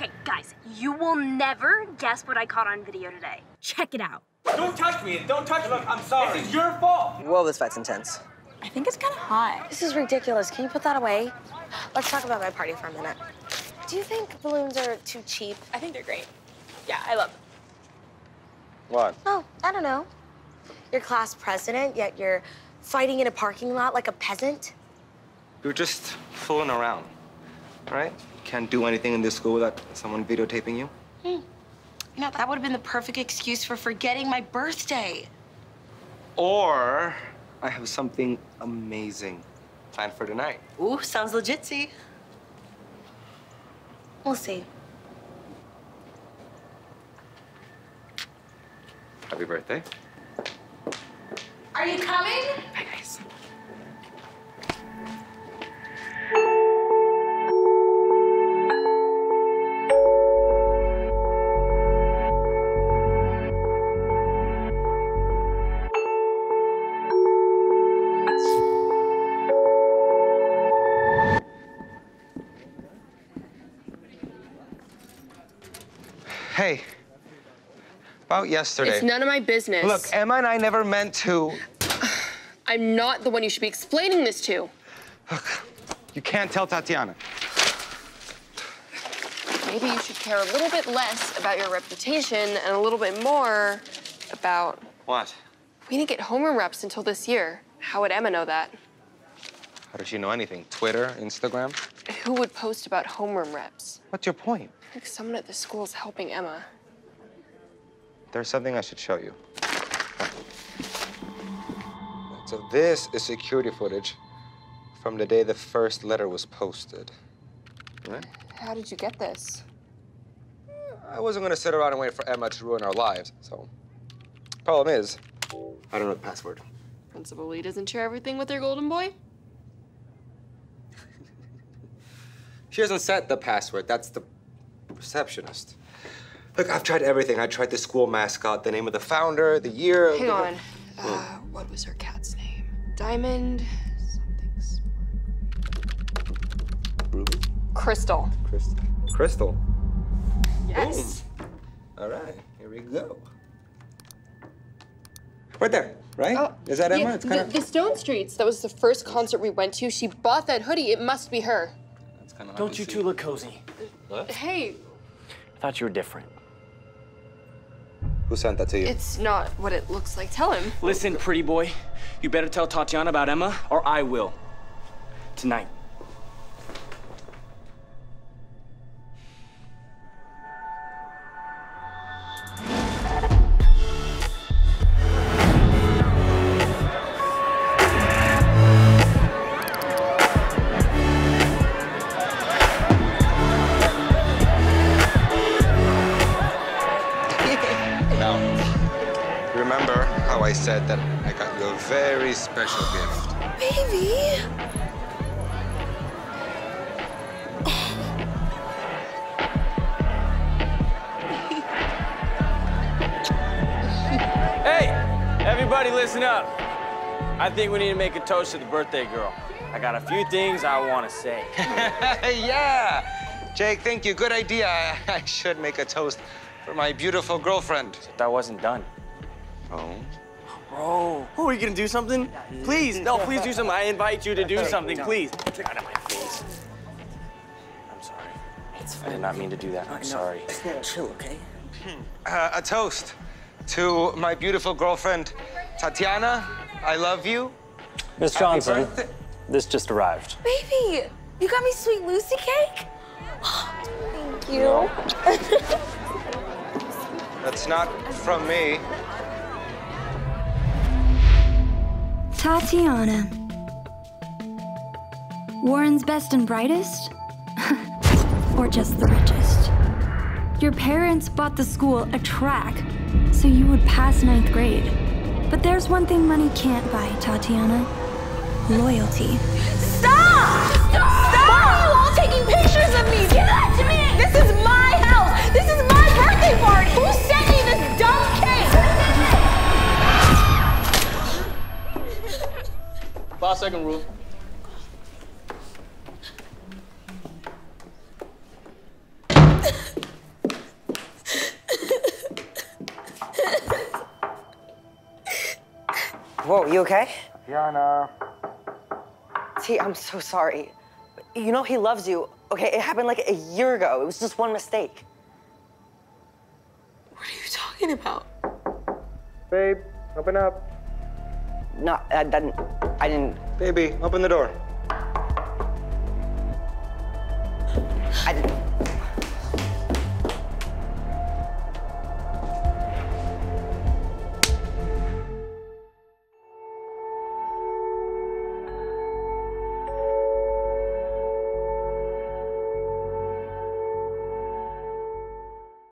Okay, guys, you will never guess what I caught on video today. Check it out. Don't touch me. Don't touch me. I'm sorry. This is your fault. Whoa, this fight's intense. I think it's kind of hot. This is ridiculous. Can you put that away? Let's talk about my party for a minute. Do you think balloons are too cheap? I think they're great. Yeah, I love them. What? Oh, I don't know. You're class president, yet you're fighting in a parking lot like a peasant. You're just fooling around, right? Can't do anything in this school without someone videotaping you. Hmm. You know, that would have been the perfect excuse for forgetting my birthday. Or I have something amazing planned for tonight. Ooh, sounds legit, see? We'll see. Happy birthday. Are you coming? Hey, about yesterday. It's none of my business. Look, Emma and I never meant to. I'm not the one you should be explaining this to. You can't tell Tatiana. Maybe you should care a little bit less about your reputation and a little bit more about. What? We didn't get homeroom reps until this year. How would Emma know that? How does she know anything? Twitter, Instagram? Who would post about homeroom reps? What's your point? I think someone at the school is helping Emma. There's something I should show you. So this is security footage from the day the first letter was posted. Right? How did you get this? Uh, I wasn't gonna sit around and wait for Emma to ruin our lives, so. Problem is, I don't know the password. Principal Lee doesn't share everything with their golden boy? She hasn't set the password. That's the receptionist. Look, I've tried everything. I tried the school mascot, the name of the founder, the year. Hang the- on. Uh, what was her cat's name? Diamond. Something smart. Ruby? Crystal. Crystal. Crystal. Yes. All right, here we go. Right there, right? Oh, Is that Emma? yeah, it's kind the, the Stone Streets. That was the first concert we went to. She bought that hoodie. It must be her. That's kind of. Don't you two look cozy? Hey, I thought you were different. Who sent that to you? it's not what it looks like. Tell him. Listen, pretty boy, you better tell Tatiana about Emma, or I will. Tonight. Said that I got you a very special gift? Baby! Hey, everybody listen up. I think we need to make a toast to the birthday girl. I got a few things I want to say. yeah! Jake, thank you. Good idea. I, I should make a toast for my beautiful girlfriend. That wasn't done. Oh? Bro, are we gonna do something? Please, no, please do something. I invite you to do something, please. Get out of my face. I'm sorry. It's fine. I did not mean to do that. I'm sorry. Chill, okay? Uh, a toast to my beautiful girlfriend, Tatiana. I love you. Miss Johnson, this just arrived. Baby! You got me sweet Lucy cake? Thank you. That's not from me. Tatiana. Warren's best and brightest? or just the richest? Your parents bought the school a track so you would pass ninth grade. But there's one thing money can't buy, Tatiana loyalty. Stop! Stop! Five second rule. Whoa, you okay? Yeah, I know. T, I'm so sorry. You know he loves you. Okay, it happened like a year ago. It was just one mistake. What are you talking about? Babe, open up. No, I didn't. I didn't. Baby, open the door.